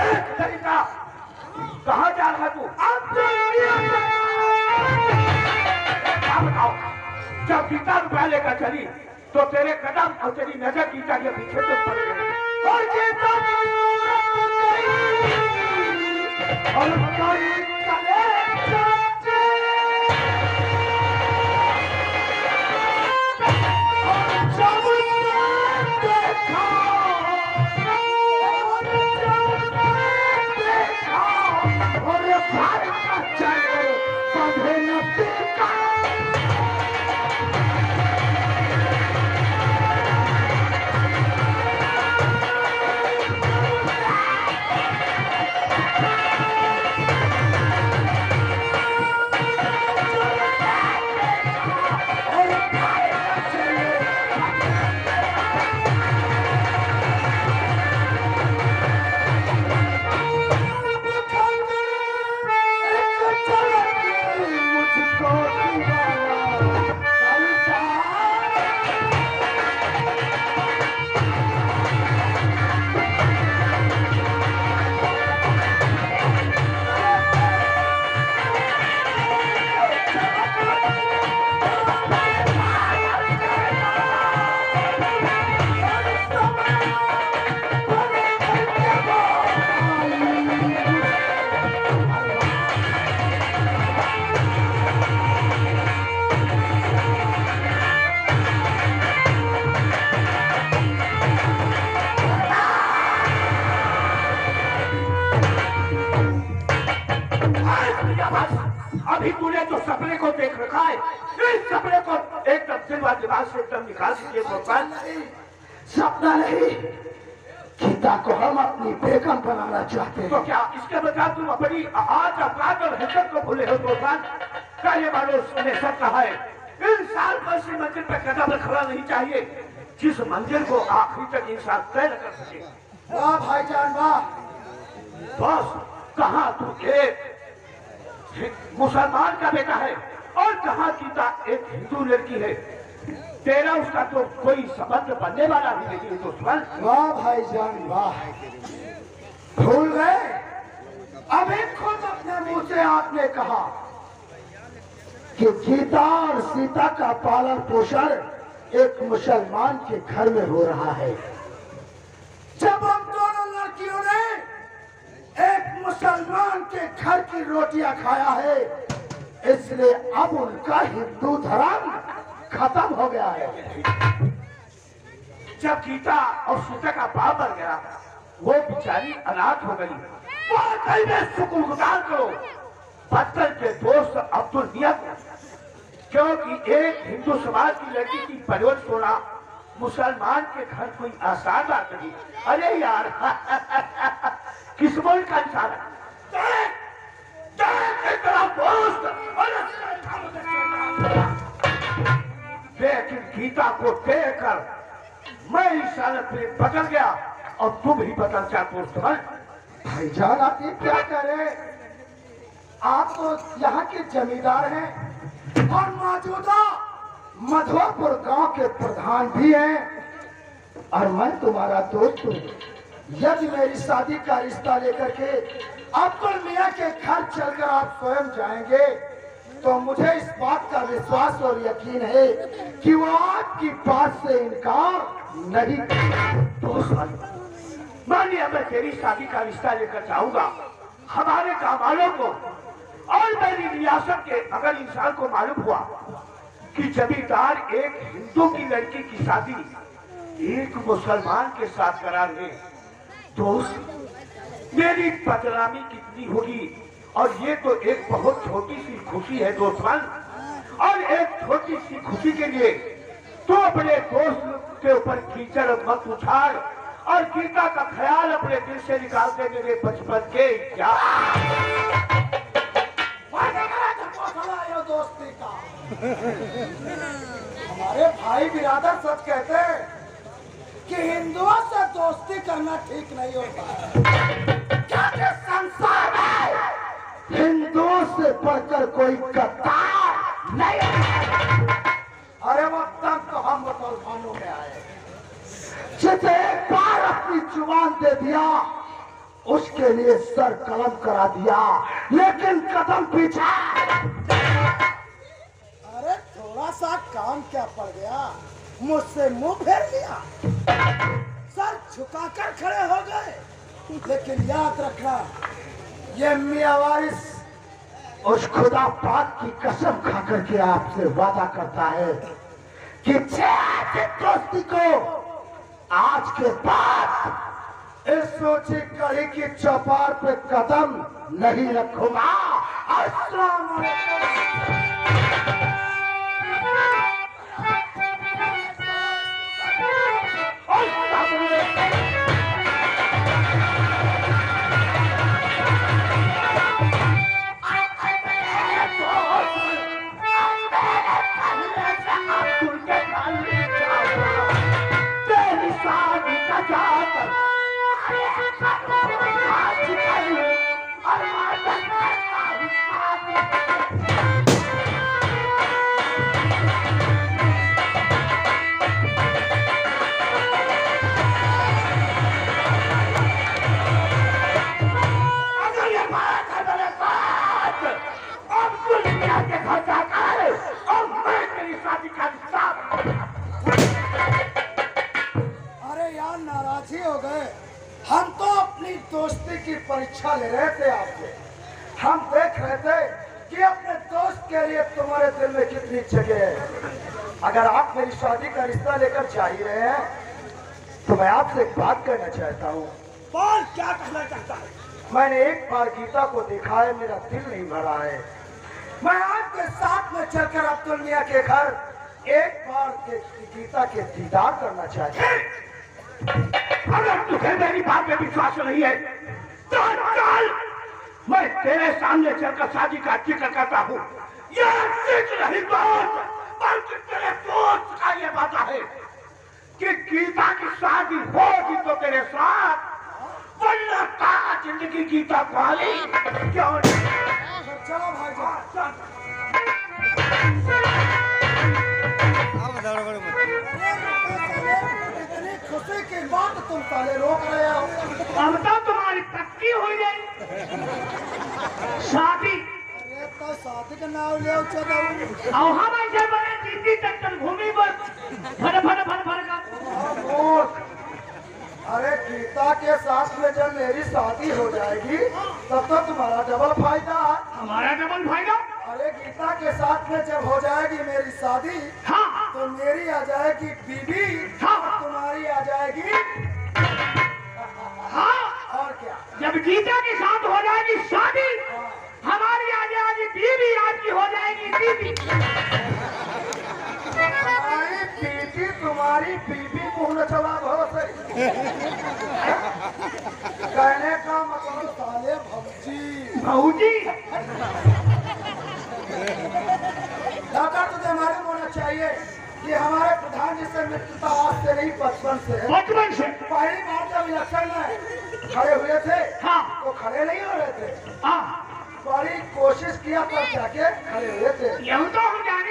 देख, तरीका। कहाँ जा रहा तू? तो बताओ जब गीता रुपया लेकर चली तो तेरे कदम और तेरी नज़र गीता के पीछे तो पड़ गए और गीता और अभी तूने जो सपने को देख रखा है इस सपने को एकदम सिलवा दिमाग से एकदम निकाल दीजिए भगवान। सपना नहीं गीता को हम अपनी बेगम बनाना चाहते हैं। तो क्या इसके बजाय तुम अपनी आज औकात और हिम्मत को भूले हो भगवान? क्या ये मानो ने सब कहा है? इंसान को इसी मंजिल पर कदम रखना नहीं चाहिए जिस मंजिल को आखिरी तक इंसान तय न कर सके। वाह भाईजान वाह। बस कहा तू एक मुसलमान का बेटा है और कहा गीता एक हिंदू लड़की है, तेरा उसका तो कोई संबंध बनने वाला भी नहीं दुश्मन वाह भाईजान, वाह। भूल गए? अभी खुद अपने मुँह से आपने कहा कि गीता और सीता का पालन पोषण एक मुसलमान के घर में हो रहा है। जब हम दोनों लड़कियों ने मुसलमान के घर की रोटियाँ खाया है, इसलिए अब उनका हिंदू धर्म खत्म हो गया है। जब गीता और सीता का बाप मर गया, वो बेचारी अनाथ हो गई। वाकई में करो पत्थर के दोस्त अब्दुल मियाँ को क्योंकि एक हिंदू समाज की लड़की की परवरिश होना मुसलमान के घर कोई आसान बात नहीं। अरे यार किस्मत का दोस्त लेकिन गीता को देखकर मैं हालत में बदल गया और तुम ही बदल जा दोस्त भाईजान, आप ये क्या करे आप तो यहाँ के जमींदार हैं और मौजूदा मधुआपुर गाँव के प्रधान भी हैं। और मैं तुम्हारा दोस्त हूँ। यदि मेरी शादी का रिश्ता लेकर के अब्दुल मियाँ के घर चलकर आप स्वयं जाएँगे तो मुझे इस बात का विश्वास और यकीन है कि वो आपकी बात से इनकार नहीं दोस्त भाई मानिए मैं तेरी शादी का रिश्ता लेकर जाऊँगा, हमारे गाँव वालों को, और मेरी रियासत के अगर इंसान को मालूम हुआ कि जमींदार एक हिंदू की लड़की की शादी एक मुसलमान के साथ करा ले दोस्त, मेरी बदनामी कितनी होगी? और ये तो एक बहुत छोटी सी खुशी है, दोस्तन। और एक छोटी सी खुशी के लिए तो अपने दोस्त के ऊपर कीचड़ मत उछाड़ और गीता का ख्याल अपने दिल से निकाल दे मेरे बचपन के क्या दोस्ती का हमारे भाई बिरादर सच कहते हैं कि हिंदुओं से दोस्ती करना ठीक नहीं होता। क्या संसार में हिंदुओं से पढ़कर कोई गद्दार नहीं अरे वो तब तो हम मुसलमानों में आए। जिसे एक बार अपनी ज़ुबान दे दिया, उसके लिए सर कलम करा दिया, लेकिन कदम पीछा। अरे थोड़ा सा काम क्या पड़ गया? मुझसे मुँह फेर लिया। सर झुकाकर खड़े हो गए। लेकिन याद रखना, ये मिया वारिस उस खुदा पाक की कसम खा करके आपसे वादा करता है कि दोस्ती को आज के बाद इस सोची कड़ी की चौपार पे कदम नहीं रखूँगा। अस्सलाम वालेकुम। तो मैं आपसे एक बात कहना चाहता हूँ। बोल क्या कहना चाहता है? मैंने एक बार गीता को देखा है मेरा दिल नहीं भरा है। मैं आपके साथ में चलकर अब्दुल मियाँ के घर एक बार के गीता के दीदार करना चाहता हूँ। अगर तुझे मेरी बात में विश्वास नहीं है तो चल मैं तेरे सामने चलकर शादी का ज़िक्र करता हूँ। यह ज़िक्र नहीं दोस्त बल्कि तेरे दोस्त का ये वादा है। कि गीता की शादी होगी तो तेरे साथ। वरना तारा ज़िंदगी गीता वाली क्यों नहीं? चलो भाई खुशी की बात तुम पहले रोक रहे हो। अब तो तुम्हारी पक्की हो गई। शादी। अरे तो शादी का नाम ले चलो। तक तक भूमि पर। फर फर फर फर का। अरे गीता के साथ में जब मेरी शादी हो जाएगी तब तो तुम्हारा डबल फ़ायदा। है हमारा डबल फ़ायदा? अरे गीता के साथ में जब हो जाएगी मेरी शादी हाँ। तो मेरी आ जाएगी बीबी हाँ। और तुम्हारी आ जाएगी। हाँ। और क्या? जब गीता के साथ हो जाएगी शादी हमारी आ जाएगी बीवी आपकी हो जाएगी बीवी। तुम्हारी बीबी मुँह चला भरोसे कहने का मतलब साले भौजी। भाऊजी दादा तुझे मालूम होना चाहिए कि हमारे प्रधान जी से मित्रता आज से नहीं बचपन से बचपन से? पहली बार जब इलेक्शन में खड़े हुए थे हाँ। तो खड़े नहीं हो रहे थे। हाँ। बड़ी कोशिश किया तब जाके खड़े हुए थे। यही तो हम जानेंगे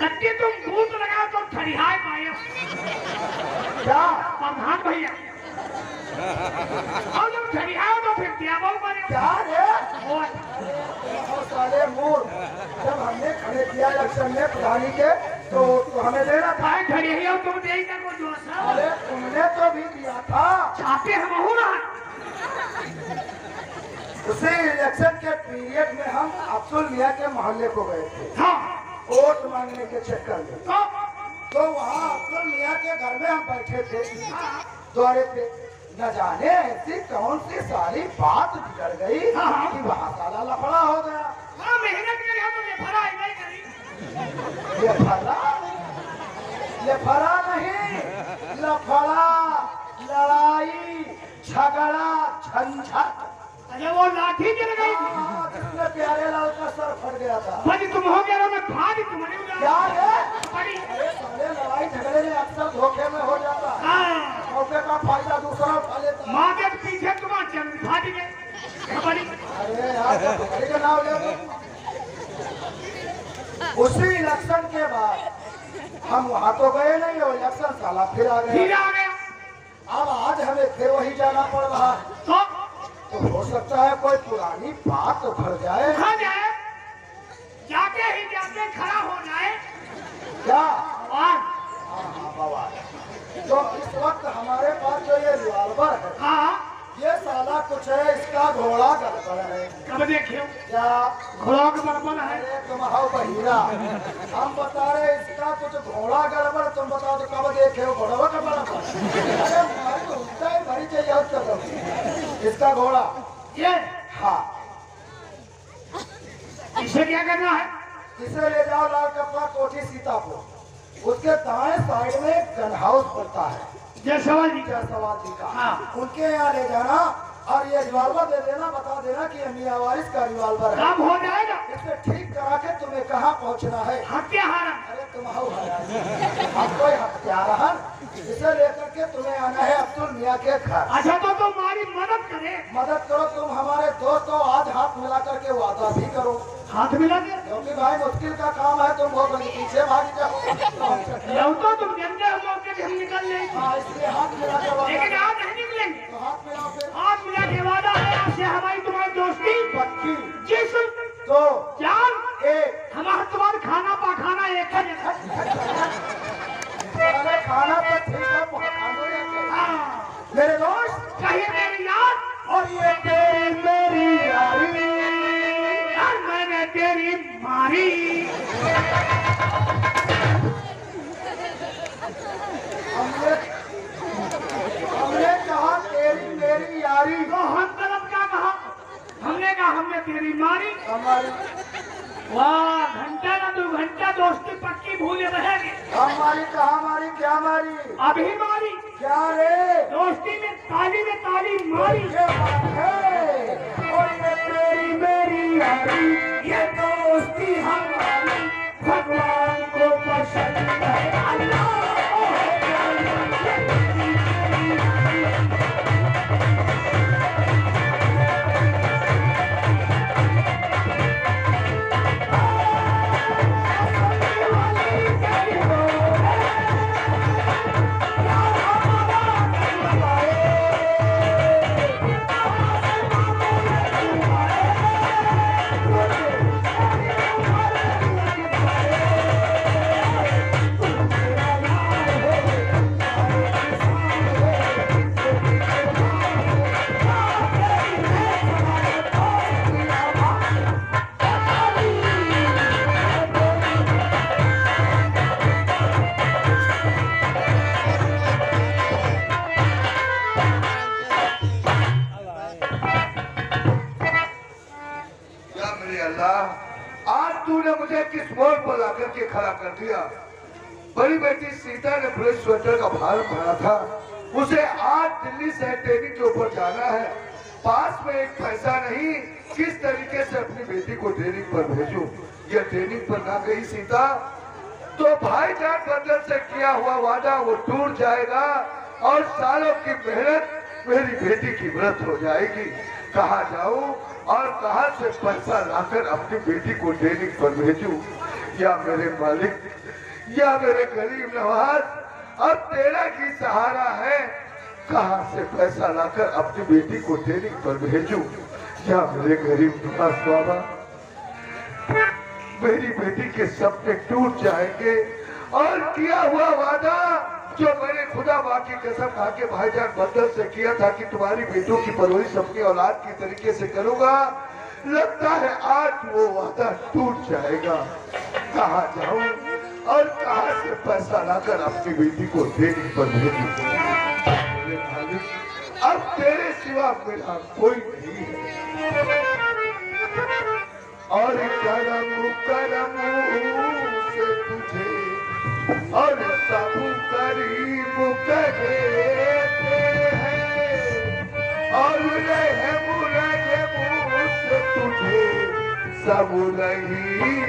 कत्ती तुम भूत लगाओ तो ठरिहाय पाए क्या? प्रधान भैया। और जब ठरिहाओ तो फिर क्या बहु बने? क्या रे? साले मूर जब हमने खड़े किया इलेक्शन में प्रधानी के तो, तो हमें देना था। ठरिहाओ तुम दे का जो अरे तुमने तो भी दिया था। छापे हम हो रहा उसी इलेक्शन के पीरियड में हम अब्दुल मियाँ के मोहल्ले को गए थे। हाँ। वोट मांगने के चक्कर में। तो तो वहाँ अब्दुल मियाँ के घर में हम बैठे थे। दौरे पे न जाने ऐसी कौन सी सारी बात बिगड़ गई हाँ। कि वहाँ साला लफड़ा हो गया। हाँ मेहनत ये ही करी। ये फरा ये फरा नहीं। लफड़ा लड़ाई झगड़ा झंझट। अरे वो लाठी गिर गई हाँ, प्यारे लाल का सर फट गया था। भाजी तुम हो गया मैं भाजी तुम्हारी क्या है बड़ी अरे साले लड़ाई झगड़े में अक्सर धोखे में हो जाता है हाँ मौके का फ़ायदा दूसरा उठा लेता है माँ के पीछे तुम्हारा चल भाजी के बड़ी अरे यार तो तुम्हारी का नाम ले लो। उसी इलेक्शन के बाद हम वहाँ तो गए नहीं हो इलेक्शन साला फिर आ फिर गए आ गया अब आज हमें फिर वही जाना पड़ रहा है तो तो हो सकता है कोई पुरानी बात भर जाए खा जाए जाते ही जाते खड़ा हो जाए क्या तो इस वक्त हमारे पास जो ये रिवॉल्वर है हाँ। ये साला कुछ है इसका घोड़ा गड़बड़ है। कब देखियो क्या घोड़ा बरबर है। तुम हो बहिरा। हम बता रहे इसका कुछ घोड़ा गड़बड़ तुम बताओ तो कब देखे हो? घोड़ा गड़बड़। अरे हमारी तो उल्टा ही भरी चाहिए इसका घोड़ा। ये? हाँ। इसे क्या करना है? इसे ले जाओ लाल कपड़ा। उसके दाएँ साइड में एक गन हाउस पड़ता है। जयसवाल जी। जायसवाल जी का। हाँ। उनके यहाँ ले जाना और ये रिवाल्वर दे देना बता देना कि ये मियाँ वारिस का रिवॉल्वर है। काम हो जाएगा। इसे ठीक करा के तुम्हें कहाँ पहुँचना है? हत्या हारा अरे तुम हो। हम कोई हत्यारा हैं इसे लेकर के तुम्हें आना है अब्दुल मियाँ के घर। अच्छा तो तुम्हारी मदद करे। मदद करो तुम हमारे दोस्त हो आज हाथ मिला करके वादा भी करो। हाथ मिला दे क्योंकि भाई मुश्किल का काम है तुम बहुत पीछे भाग तेरी मारी। वाह घंटा ना दो घंटा दोस्ती पक्की भूले रहेगी। हमारी कहा मारी क्या मारी? अभी मारी। क्या रे? दोस्ती में ताली में ताली मारी। ये बात है। और ये तेरी मेरी यारी। ये दोस्ती हमारी आज तूने मुझे किस मोड़ पर ला करके खड़ा कर दिया? बड़ी बेटी, सीता ने पूरे स्वेटर का भार भरा था। उसे आज दिल्ली से ट्रेनिंग के ऊपर जाना है। पास में एक पैसा नहीं, किस तरीके से अपनी बेटी को ट्रेनिंग पर भेजूं? यह ट्रेनिंग पर ना गई सीता। तो भाईजान बदल से किया हुआ वादा, वो टूट जाएगा और सालों की मेहनत मेरी बेटी की व्रत हो जाएगी। कहा जाऊँ और कहा से पैसा लाकर अपनी बेटी को ट्रेनिंग पर भेजू? या मेरे मालिक, या मेरे गरीब नवाज़, अब तेरा की सहारा है? कहा से पैसा लाकर अपनी बेटी को ट्रेनिंग पर भेजू? या मेरे गरीब नवाज़ बाबा, मेरी बेटी के सपने टूट जाएँगे और किया हुआ वादा जो मैंने खुदा माँ की कसम खा के भाईजान बंदर से किया था कि तुम्हारी बेटों की परवरिश अपनी औलाद की तरीके से करूँगा, लगता है आज वो वादा टूट जाएगा। कहा जाऊँ और कहा से पैसा लाकर अपनी बेटी को ट्रेनिंग पर भेजूं? अब तेरे सिवा मेरा कोई नहीं है। और करम करम और सब करीब कहते हैं। और रहम रहम से तुझे सब नहीं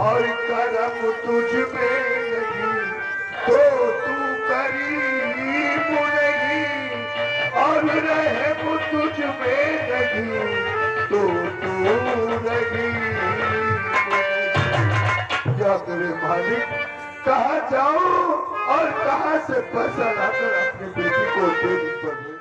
और करम तुझ में नहीं तो तू करीब नहीं। और रहम तुझ में नहीं तो तू नहीं। रे मालिक कहा जाऊँ और कहा से पैसा लाकर अपनी बेटी को देनी पड़े